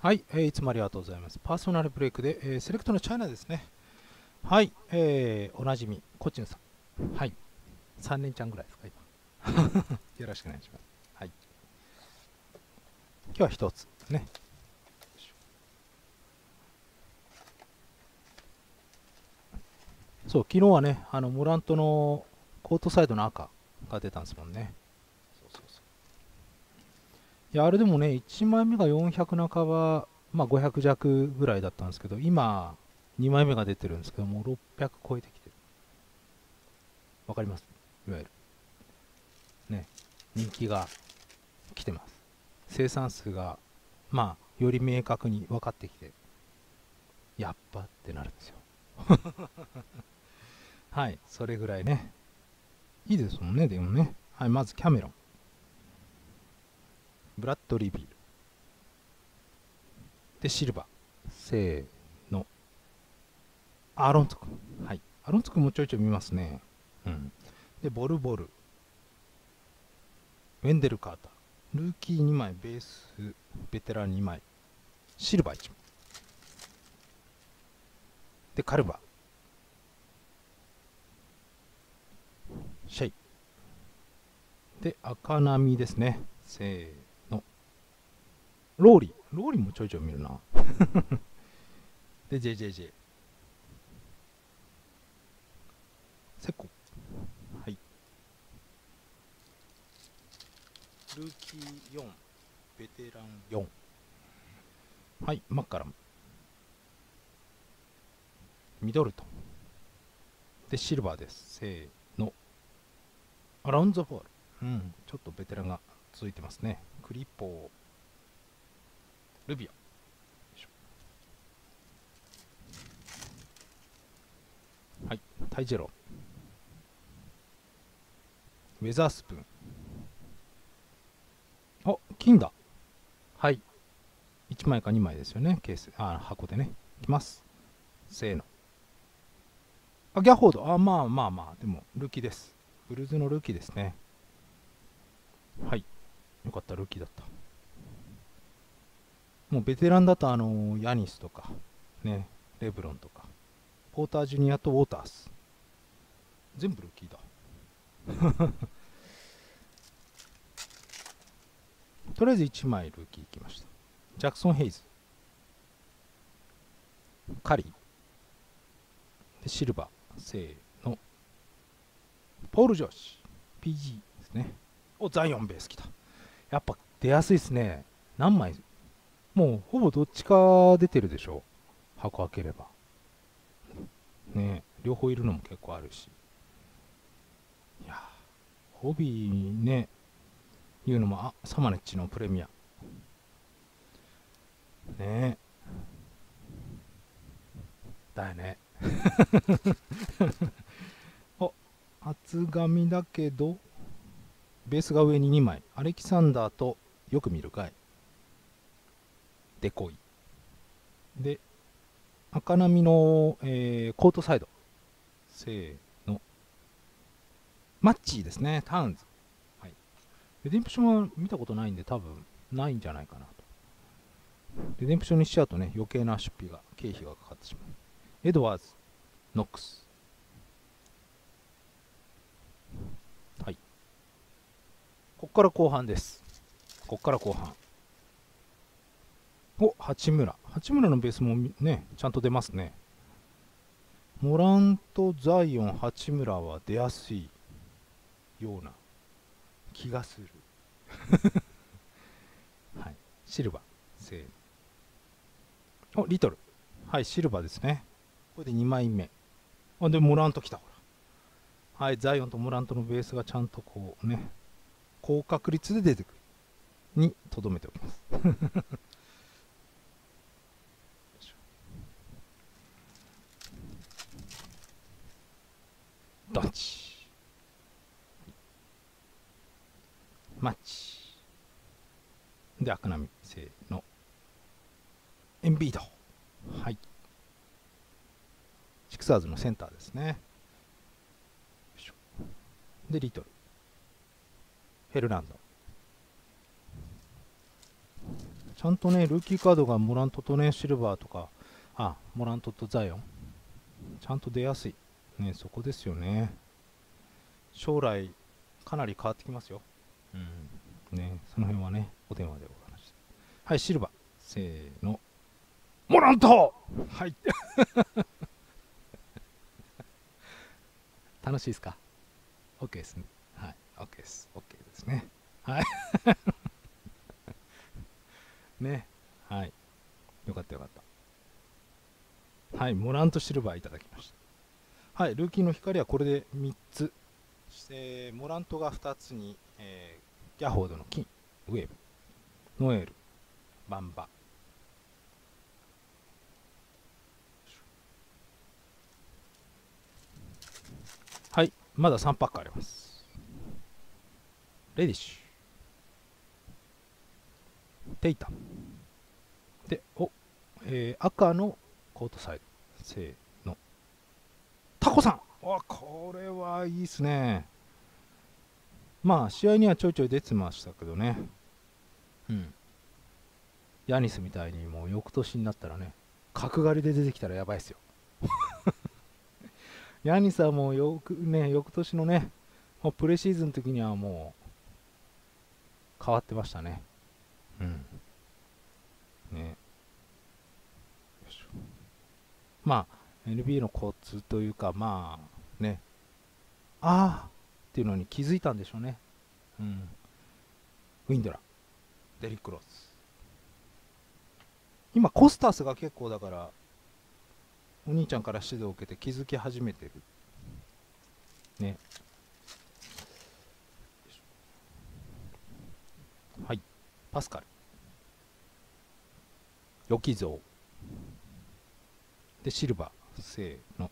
はい、えーいつもありがとうございます。パーソナルブレイクで、えーセレクトのチャイナですね。はい、えーおなじみ、コチンさん。はい、3年ちゃんぐらいですか、今。よろしくお願いします。はい。今日は一つね。そう、昨日はね、あのモラントのコートサイドの赤が出たんですもんね。いや、あれでもね、1枚目が400半ば、まあ500弱ぐらいだったんですけど、今、2枚目が出てるんですけども、600超えてきてる。わかります？いわゆる。ね、人気が来てます。生産数が、まあ、より明確に分かってきて、やっぱってなるんですよ。はい、それぐらいね。いいですもんね、でもね。はい、まずキャメロン。ブラッドリービール。で、シルバー。せーの。アロンツク。はい。アロンツクもちょいちょい見ますね。うん。で、ボルボル。ウェンデル・カーター。ルーキー2枚、ベース、ベテラン2枚。シルバー1枚。で、カルバー。シェイ。で、赤波ですね。せーの。ローリー。ローリーもちょいちょい見るな。で、JJJ。セコ。はい。ルーキー4。ベテラン4。はい、マッカラム。ミドルトン。で、シルバーです。せーの。アラウンドボール。うん、ちょっとベテランが続いてますね。クリポー。ルビア。はい、タイジェロ。ウェザースプーン。あ、金だ。はい。1枚か2枚ですよね、ケース。あ、箱でね。いきます。せーの。あ、ギャホード。あ、まあまあまあ。でも、ルーキーです。ブルーズのルーキーですね。はい。よかった、ルーキーだった。もうベテランだと、あのヤニスとか、ね、レブロンとか、ポータージュニアとウォータース。全部ルーキーだ。とりあえず1枚ルーキーいきました。ジャクソン・ヘイズ。カリー。シルバー。せーの。ポール・ジョーシ。PG ですね。お、ザイオンベース来た。やっぱ出やすいですね。何枚もうほぼどっちか出てるでしょ？箱開ければ。ね両方いるのも結構あるし。いやホビーね、言うのも、あ、サマネッチのプレミア。ねだよね。あ、厚紙だけど、ベースが上に2枚。アレキサンダーとよく見るかい。デコイ。で、赤波の、えーコートサイド。せーの。マッチーですね。タウンズ。はい。レディンプションは見たことないんで多分ないんじゃないかなと。レデンプションにしちゃうとね、余計な出費が、経費がかかってしまう。エドワーズ、ノックス。はい。こっから後半です。こっから後半。お、八村。八村のベースもね、ちゃんと出ますね。モラント、ザイオン、八村は出やすいような気がする。はい。シルバー。せーの。お、リトル。はい、シルバーですね。これで2枚目。あ、で、モラント来た、ほら。はい、ザイオンとモラントのベースがちゃんとこうね、高確率で出てくる。に、とどめておきます。ドンチ。マッチ。で、赤波。せーの。エンビード。はい。シクサーズのセンターですね。で、リトル。フェルナンド。ちゃんとね、ルーキーカードがモラントとね、シルバーとか、あ、モラントとザイオン、ちゃんと出やすい。ね、そこですよね。将来、かなり変わってきますよ。うん。ね、その辺はね、お電話でお話しはい、シルバー。せーの。モラントはい。楽しいですか ?OK ですね。はい、OK です。OK ですね。はい。ね。はい。よかったよかった。はい、モラントシルバーいただきました。はい、ルーキーの光はこれで3つ。えー、モラントが2つに、えー、ギャホードの金、ウェーブ、ノエル、バンバ。はい、まだ3パックあります。レディッシュ。テイタで、お、えー、赤のコートサイド。せー。コさんわ、これはいいっすね。まあ、試合にはちょいちょい出てましたけどね。うん。ヤニスみたいにもう翌年になったらね、角刈りで出てきたらやばいっすよ。ヤニスはもうよくね、翌年のね、もうプレシーズンの時にはもう変わってましたね。うん。ね。まあ、NB のコツというか、まあ、ね、ああっていうのに気づいたんでしょうね。うん。ウィンドラ、デリック・ロス。今、コスタスが結構だから、お兄ちゃんから指導を受けて気づき始めてる。ね。はい。パスカル。よきぞう。で、シルバー。せーの。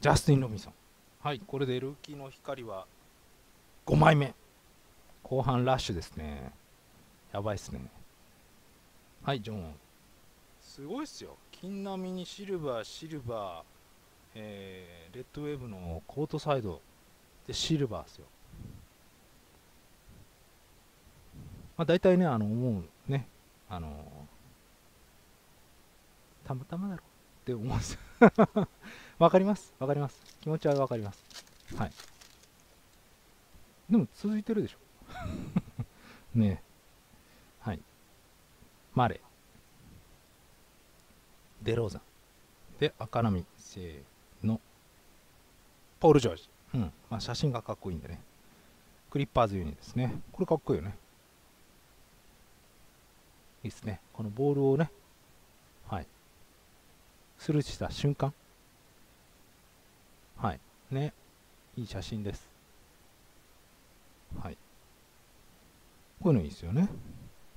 ジャスティン・ロビンソン。はい。これでルーキーの光は5枚目。後半ラッシュですね。やばいっすね。はい、ジョン。すごいっすよ。金並みにシルバー、シルバー、えー、レッドウェーブのコートサイドでシルバーですよ。まあ、大体ね、あの、思うね、あのー、たまたまだろって思うんですわかります？わかります。気持ちはわかります。はい。でも続いてるでしょ。ねえはい。マレー。デローザン。で、赤波。せーの、ポール・ジョージ。うん。まあ、写真がかっこいいんでね。クリッパーズユニですね。これかっこいいよね。いいっすね。このボールをね、スルーした瞬間。はい。ね。いい写真です。はい。こういうのいいですよね。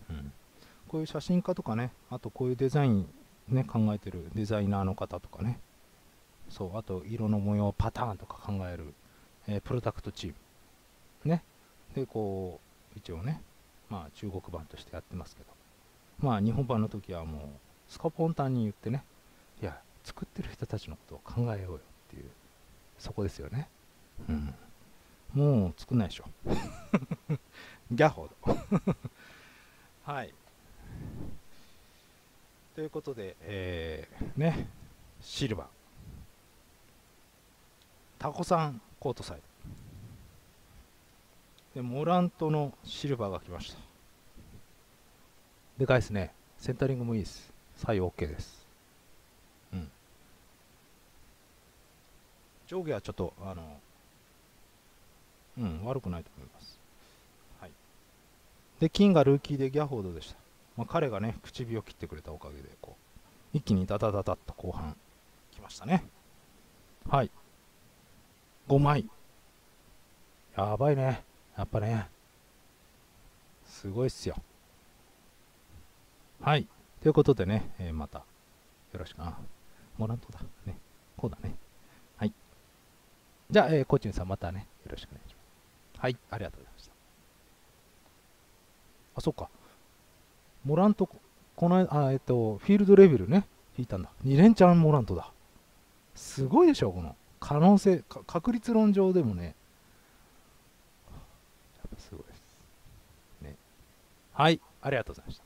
うん。こういう写真家とかね、あとこういうデザインね、考えてるデザイナーの方とかね、そうあと色の模様パターンとか考える、えー、プロダクトチームねでこう一応ねまあ中国版としてやってますけどまあ日本版の時はもうスカポンタンに言ってねいや作ってる人たちのことを考えようよっていうそこですよね。うん。もう作んないでしょ。ギャホー。ド はい。ということで、えー、ね。シルバー。タコさんコートサイド。でモラントのシルバーが来ました。でかいですね。センタリングもいいです。左右 OK ですうん上下はちょっとあのうん悪くないと思いますはいで金がルーキーでギャフォードでした、まあ、彼がね唇を切ってくれたおかげでこう一気にダダダダッと後半来ましたねはい5枚。やばいね。やっぱね。すごいっすよ。はい。ということでね、えー、また、よろしくな。モラントだ。ね。こうだね。じゃあ、えー、コーチンさんまたね、よろしくお願いします。はい。ありがとうございました。あ、そっか。モラント、この間あ、えっと、フィールドレベルね、引いたんだ。2連チャンモラントだ。すごいでしょ、この。可能性確率論上でもねやっぱすごいですねはいありがとうございました